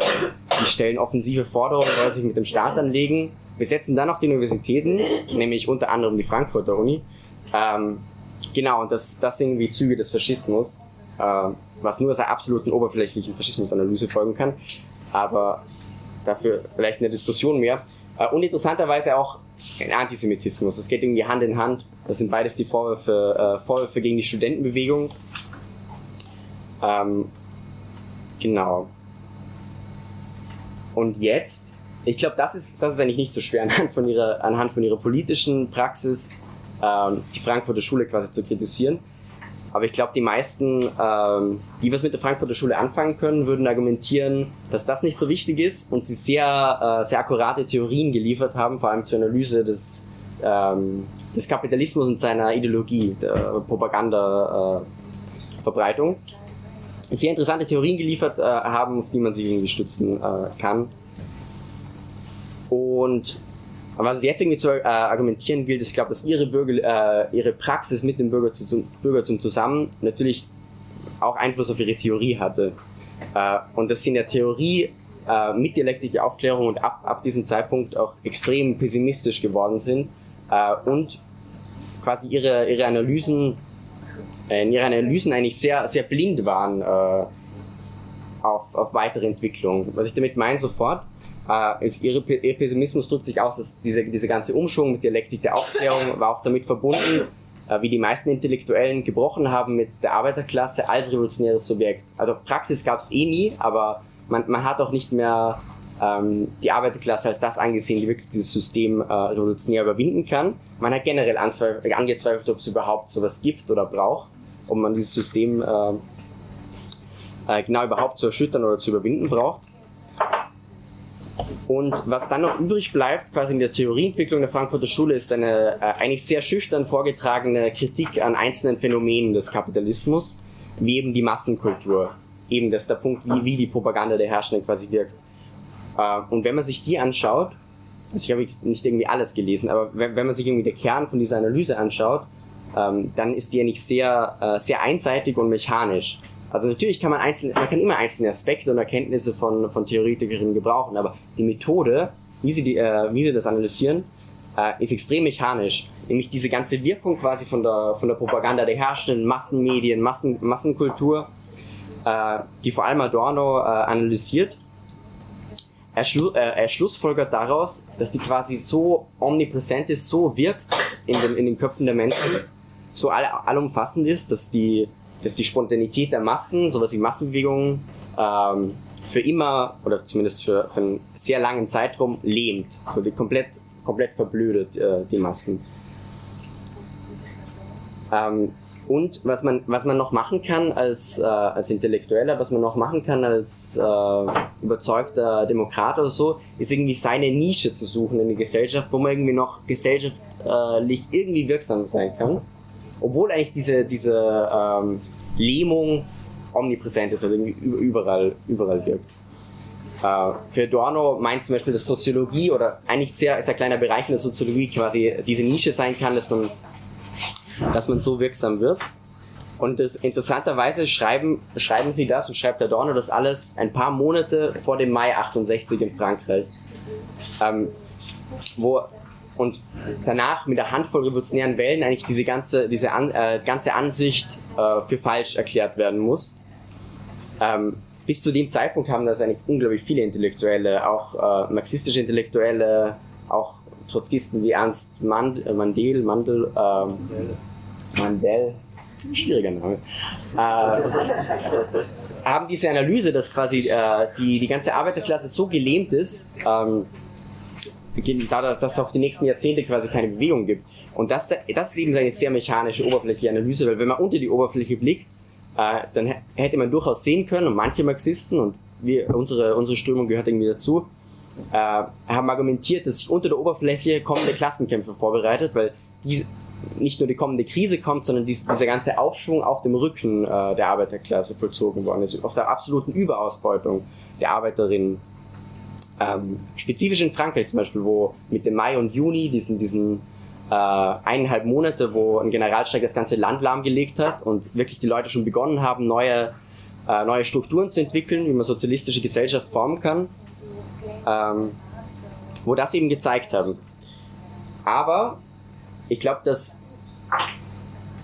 die stellen offensive Forderungen, wollen sich mit dem Staat anlegen. Wir setzen dann auch die Universitäten, nämlich unter anderem die Frankfurter Uni, ähm, genau, und das, das sind irgendwie Züge des Faschismus, äh, was nur aus einer absoluten oberflächlichen Faschismusanalyse folgen kann, aber dafür vielleicht eine Diskussion mehr. Äh, und interessanterweise auch ein Antisemitismus. Das geht irgendwie Hand in Hand. Das sind beides die Vorwürfe, äh, Vorwürfe gegen die Studentenbewegung. Ähm, genau. Und jetzt, ich glaube, das ist, das ist eigentlich nicht so schwer anhand von ihrer, anhand von ihrer politischen Praxis ähm, die Frankfurter Schule quasi zu kritisieren. Aber ich glaube, die meisten, ähm, die was mit der Frankfurter Schule anfangen können, würden argumentieren, dass das nicht so wichtig ist und sie sehr, äh, sehr akkurate Theorien geliefert haben, vor allem zur Analyse des, ähm, des Kapitalismus und seiner Ideologie, der Propaganda-Verbreitung. Äh, sehr interessante Theorien geliefert äh, haben, auf die man sich irgendwie stützen äh, kann. Und aber was es jetzt irgendwie zu äh, argumentieren gilt, ist, glaube, dass ihre, Bürger, äh, ihre Praxis mit dem Bürgertum, Bürgertum zusammen natürlich auch Einfluss auf ihre Theorie hatte. Äh, und dass sie in der Theorie äh, mit der Aufklärung und ab, ab diesem Zeitpunkt auch extrem pessimistisch geworden sind äh, und quasi ihre, ihre Analysen, äh, in ihren Analysen eigentlich sehr, sehr blind waren äh, auf, auf weitere Entwicklung. Was ich damit meine sofort, äh, ist ihre, ihr Pessimismus drückt sich aus, dass diese, diese ganze Umschwung mit Dialektik der Aufklärung war auch damit verbunden, äh, wie die meisten Intellektuellen gebrochen haben mit der Arbeiterklasse als revolutionäres Subjekt. Also Praxis gab es eh nie, aber man, man hat auch nicht mehr ähm, die Arbeiterklasse als das angesehen, die wirklich dieses System äh, revolutionär überwinden kann. Man hat generell angezweifelt, ob es überhaupt sowas gibt oder braucht, ob man dieses System äh, äh, genau überhaupt zu erschüttern oder zu überwinden braucht. Und was dann noch übrig bleibt, quasi in der Theorieentwicklung der Frankfurter Schule, ist eine äh, eigentlich sehr schüchtern vorgetragene Kritik an einzelnen Phänomenen des Kapitalismus, wie eben die Massenkultur. Eben das ist der Punkt, wie, wie die Propaganda der Herrschenden quasi wirkt. Äh, und wenn man sich die anschaut, also ich habe nicht irgendwie alles gelesen, aber wenn, wenn man sich irgendwie den Kern von dieser Analyse anschaut, ähm, dann ist die nicht sehr, äh, sehr einseitig und mechanisch. Also natürlich kann man einzelne, man kann immer einzelne Aspekte und Erkenntnisse von, von Theoretikerinnen gebrauchen, aber die Methode, wie sie, die, äh, wie sie das analysieren, äh, ist extrem mechanisch. Nämlich diese ganze Wirkung quasi von der, von der Propaganda der herrschenden Massenmedien, Massen, Massenkultur, äh, die vor allem Adorno äh, analysiert. Er, schlu äh, er schlussfolgert daraus, dass die quasi so omnipräsent ist, so wirkt in den, in den Köpfen der Menschen, so all, allumfassend ist, dass die, dass die Spontanität der Massen, sowas wie Massenbewegungen, ähm, für immer oder zumindest für, für einen sehr langen Zeitraum lähmt. So die komplett, komplett verblödet, äh, die Massen. Ähm, und was man, was man noch machen kann als, äh, als Intellektueller, was man noch machen kann als äh, überzeugter Demokrat oder so, ist irgendwie seine Nische zu suchen in der Gesellschaft, wo man irgendwie noch gesellschaftlich irgendwie wirksam sein kann. Obwohl eigentlich diese, diese ähm, Lähmung omnipräsent ist, also überall, überall wirkt. Äh, für Adorno meint zum Beispiel, dass Soziologie oder eigentlich sehr, sehr kleiner Bereich in der Soziologie quasi diese Nische sein kann, dass man dass man so wirksam wird. Und das, interessanterweise schreiben, schreiben sie das und schreibt Adorno das alles ein paar Monate vor dem Mai 68 in Frankreich. Ähm, wo, und danach mit der Handvoll revolutionären Wellen eigentlich diese ganze, diese An, äh, ganze Ansicht äh, für falsch erklärt werden muss. Ähm, bis zu dem Zeitpunkt haben das eigentlich unglaublich viele Intellektuelle, auch äh, marxistische Intellektuelle, auch Trotzkisten wie Ernst Mandel, äh, Mandel, Mandel ähm, Mandel, schwieriger Name, äh, haben diese Analyse, dass quasi äh, die, die ganze Arbeiterklasse so gelähmt ist, ähm, da dass es auch die nächsten Jahrzehnte quasi keine Bewegung gibt. Und das, das ist eben eine sehr mechanische, oberflächliche Analyse, weil wenn man unter die Oberfläche blickt, äh, dann hätte man durchaus sehen können, und manche Marxisten, und wir, unsere, unsere Strömung gehört irgendwie dazu, äh, haben argumentiert, dass sich unter der Oberfläche kommende Klassenkämpfe vorbereitet, weil diese, nicht nur die kommende Krise kommt, sondern dies, dieser ganze Aufschwung auf dem Rücken äh, der Arbeiterklasse vollzogen worden ist, auf der absoluten Überausbeutung der Arbeiterinnen. Ähm, spezifisch in Frankreich zum Beispiel, wo mit dem Mai und Juni, diesen, diesen äh, eineinhalb Monate, wo ein Generalstreik das ganze Land lahmgelegt hat und wirklich die Leute schon begonnen haben, neue, äh, neue Strukturen zu entwickeln, wie man sozialistische Gesellschaft formen kann, ähm, wo das eben gezeigt haben. Aber ich glaube, dass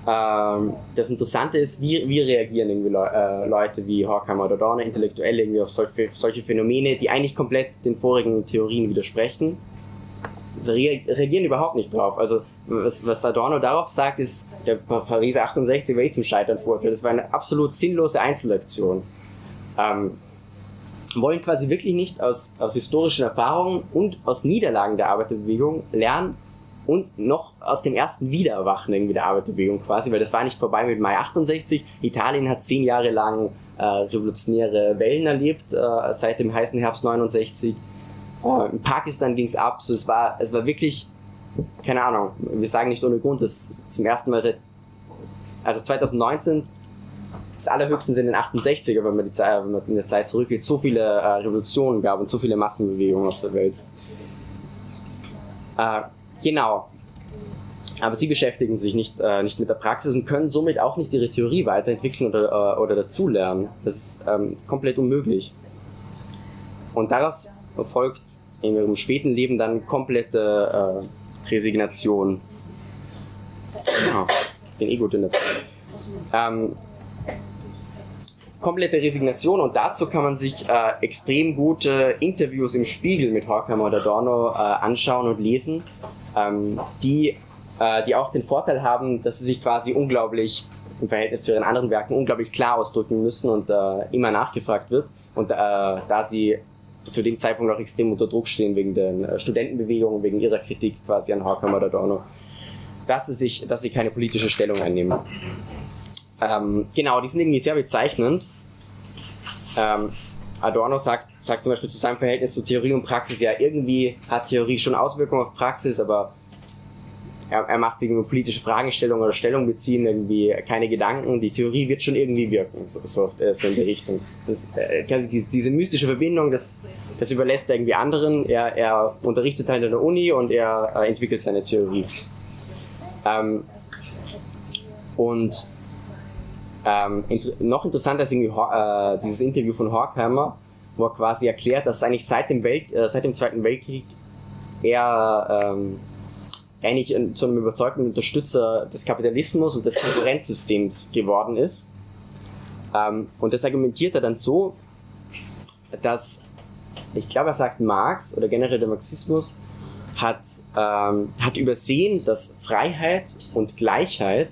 ähm, das Interessante ist, wie, wie reagieren irgendwie Le äh, Leute wie Horkheimer oder Dorner, Intellektuelle irgendwie auf solche, solche Phänomene, die eigentlich komplett den vorigen Theorien widersprechen. Sie reagieren überhaupt nicht drauf. Also was, was Adorno darauf sagt, ist, der Pariser 68 war eh zum Scheitern verurteilt. Das war eine absolut sinnlose Einzelaktion. Ähm, wollen quasi wirklich nicht aus, aus historischen Erfahrungen und aus Niederlagen der Arbeiterbewegung lernen, und noch aus dem ersten Wiedererwachen irgendwie der Arbeiterbewegung quasi, weil das war nicht vorbei mit Mai 68. Italien hat zehn Jahre lang äh, revolutionäre Wellen erlebt, äh, seit dem heißen Herbst 69. Äh, in Pakistan ging es ab, so es war, es war wirklich, keine Ahnung, wir sagen nicht ohne Grund, dass zum ersten Mal seit, also 2019 das allerhöchsten sind in den 68er, wenn man, die Zeit, wenn man in der Zeit zurückgeht, so viele äh, Revolutionen gab und so viele Massenbewegungen auf der Welt. Äh, Genau. Aber sie beschäftigen sich nicht, äh, nicht mit der Praxis und können somit auch nicht ihre Theorie weiterentwickeln oder, äh, oder dazulernen. Das ist ähm, komplett unmöglich. Und daraus folgt in ihrem späten Leben dann komplette äh, Resignation. Ja, bin eh in der Zeit. Ähm, komplette Resignation und dazu kann man sich äh, extrem gute Interviews im Spiegel mit Horkheimer oder Adorno äh, anschauen und lesen ähm, die, äh, die auch den Vorteil haben, dass sie sich quasi unglaublich im Verhältnis zu ihren anderen Werken unglaublich klar ausdrücken müssen und äh, immer nachgefragt wird. Und äh, da sie zu dem Zeitpunkt auch extrem unter Druck stehen wegen den äh, Studentenbewegungen, wegen ihrer Kritik quasi an Horkheimer oder Adorno, dass sie, sich, dass sie keine politische Stellung einnehmen. Ähm, genau, die sind irgendwie sehr bezeichnend. Ähm, Adorno sagt, sagt zum Beispiel zu seinem Verhältnis zu Theorie und Praxis, ja, irgendwie hat Theorie schon Auswirkungen auf Praxis, aber er, er macht sich irgendwie politische Fragestellungen oder Stellung beziehen, irgendwie keine Gedanken, die Theorie wird schon irgendwie wirken, so, so, äh, so in der Richtung. Das, äh, diese, diese mystische Verbindung, das, das überlässt er irgendwie anderen, er, er unterrichtet halt an der Uni und er äh, entwickelt seine Theorie. Ähm, und ähm, int noch interessanter ist irgendwie äh, dieses Interview von Horkheimer, wo er quasi erklärt, dass eigentlich seit dem, Welt, äh, seit dem Zweiten Weltkrieg er ähm, eigentlich zu einem überzeugten Unterstützer des Kapitalismus und des Konkurrenzsystems geworden ist. Ähm, und das argumentiert er dann so, dass, ich glaube, er sagt Marx oder generell der Marxismus hat, ähm, hat übersehen, dass Freiheit und Gleichheit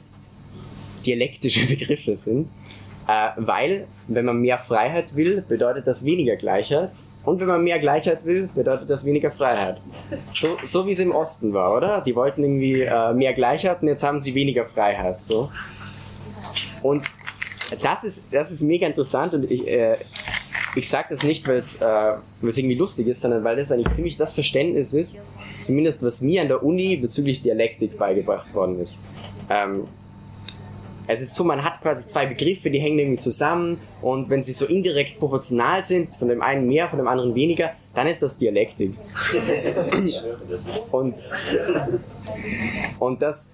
dialektische Begriffe sind, äh, weil wenn man mehr Freiheit will, bedeutet das weniger Gleichheit und wenn man mehr Gleichheit will, bedeutet das weniger Freiheit. So, so wie es im Osten war, oder? Die wollten irgendwie äh, mehr Gleichheit und jetzt haben sie weniger Freiheit. So. Und das ist, das ist mega interessant und ich, äh, ich sage das nicht, weil es äh, irgendwie lustig ist, sondern weil das eigentlich ziemlich das Verständnis ist, zumindest was mir an der Uni bezüglich Dialektik beigebracht worden ist. Ähm, es ist so, man hat quasi zwei Begriffe, die hängen irgendwie zusammen. Und wenn sie so indirekt proportional sind, von dem einen mehr, von dem anderen weniger, dann ist das Dialektik. und, und das,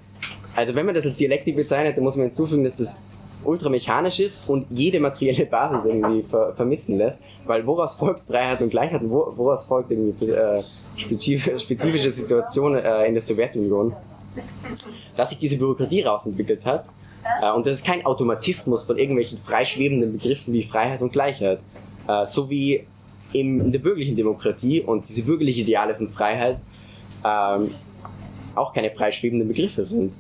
also wenn man das als Dialektik bezeichnet, dann muss man hinzufügen, dass das ultramechanisch ist und jede materielle Basis irgendwie ver vermissen lässt, weil woraus folgt Freiheit und Gleichheit? Und woraus folgt irgendwie äh, spezifische Situationen äh, in der Sowjetunion, dass sich diese Bürokratie rausentwickelt hat und das ist kein Automatismus von irgendwelchen freischwebenden Begriffen wie Freiheit und Gleichheit. Äh, so wie in der bürgerlichen Demokratie und diese bürgerliche Ideale von Freiheit ähm, auch keine freischwebenden Begriffe sind.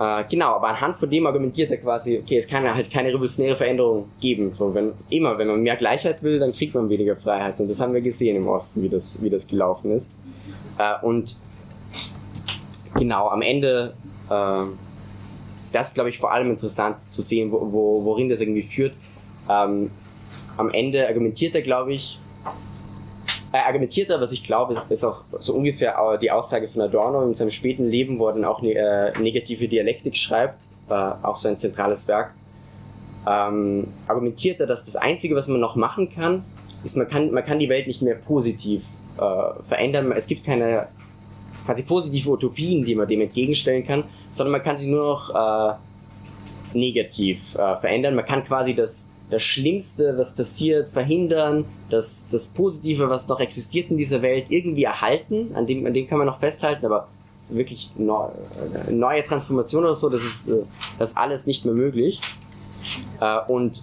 Äh, genau, aber anhand von dem argumentiert er quasi, okay, es kann halt keine revolutionäre Veränderung geben. So, wenn, immer, wenn man mehr Gleichheit will, dann kriegt man weniger Freiheit. Und das haben wir gesehen im Osten, wie das, wie das gelaufen ist. und genau, am Ende ähm, das ist, glaube ich, vor allem interessant zu sehen, wo, wo, worin das irgendwie führt. Ähm, am Ende argumentiert er, glaube ich, äh, argumentiert er, was ich glaube, ist, ist, auch so ungefähr die Aussage von Adorno in seinem späten Leben, wo er dann auch eine äh, negative Dialektik schreibt, äh, auch so ein zentrales Werk. Ähm, argumentiert er, dass das Einzige, was man noch machen kann, ist, man kann, man kann die Welt nicht mehr positiv äh, verändern. Es gibt keine quasi positive Utopien, die man dem entgegenstellen kann, sondern man kann sie nur noch äh, negativ äh, verändern. Man kann quasi das, das Schlimmste, was passiert, verhindern, das, das Positive, was noch existiert in dieser Welt, irgendwie erhalten. An dem, an dem kann man noch festhalten, aber so wirklich neu, äh, neue Transformation oder so, das ist äh, das alles nicht mehr möglich. Äh, und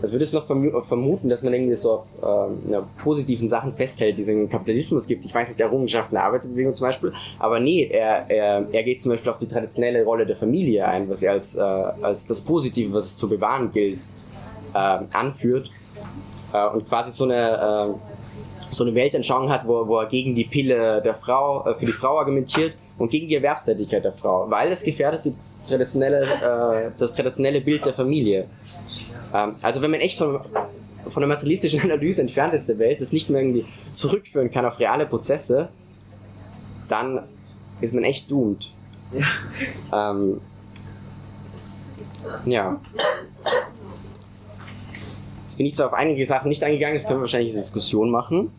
also würdest du noch vermuten, dass man irgendwie so auf ähm, positiven Sachen festhält, die es im Kapitalismus gibt? Ich weiß nicht, Errungenschaften der Arbeiterbewegung zum Beispiel, aber nee, er, er, er geht zum Beispiel auf die traditionelle Rolle der Familie ein, was er als, äh, als das Positive, was es zu bewahren gilt, äh, anführt äh, und quasi so eine, äh, so eine Weltanschauung hat, wo, wo er gegen die Pille der Frau, äh, für die Frau argumentiert und gegen die Erwerbstätigkeit der Frau, weil es gefährdet die traditionelle, äh, das traditionelle Bild der Familie. Ähm, also wenn man echt von, von der materialistischen Analyse entfernt ist der Welt, das nicht mehr irgendwie zurückführen kann auf reale Prozesse, dann ist man echt doomed. Ja. Ähm, ja. Jetzt bin ich zwar auf einige Sachen nicht eingegangen, das können wir wahrscheinlich eine Diskussion machen.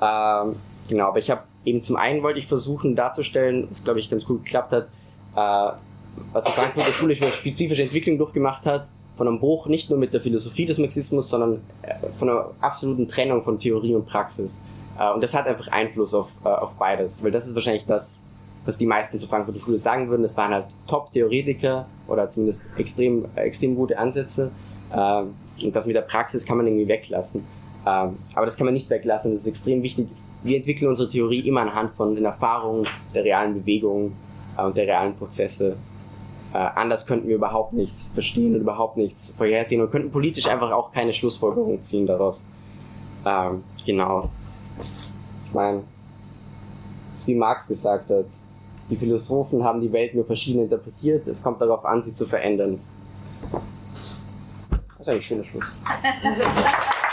Ähm, genau, aber ich habe eben zum einen wollte ich versuchen darzustellen, was glaube ich ganz gut geklappt hat, äh, was die Frankfurter Schule für spezifische Entwicklung durchgemacht hat, von einem Bruch nicht nur mit der Philosophie des Marxismus, sondern äh, von einer absoluten Trennung von Theorie und Praxis. Äh, und das hat einfach Einfluss auf, äh, auf beides, weil das ist wahrscheinlich das, was die meisten zur Frankfurter Schule sagen würden. Das waren halt Top-Theoretiker oder zumindest extrem, extrem gute Ansätze. Und das mit der Praxis kann man irgendwie weglassen. Aber das kann man nicht weglassen und das ist extrem wichtig. Wir entwickeln unsere Theorie immer anhand von den Erfahrungen der realen Bewegungen und der realen Prozesse äh, anders könnten wir überhaupt nichts verstehen und überhaupt nichts vorhersehen und könnten politisch einfach auch keine Schlussfolgerung ziehen daraus. Ähm, genau. Ich meine, ist wie Marx gesagt hat. Die Philosophen haben die Welt nur verschieden interpretiert. Es kommt darauf an, sie zu verändern. Das ist ein schöner Schluss.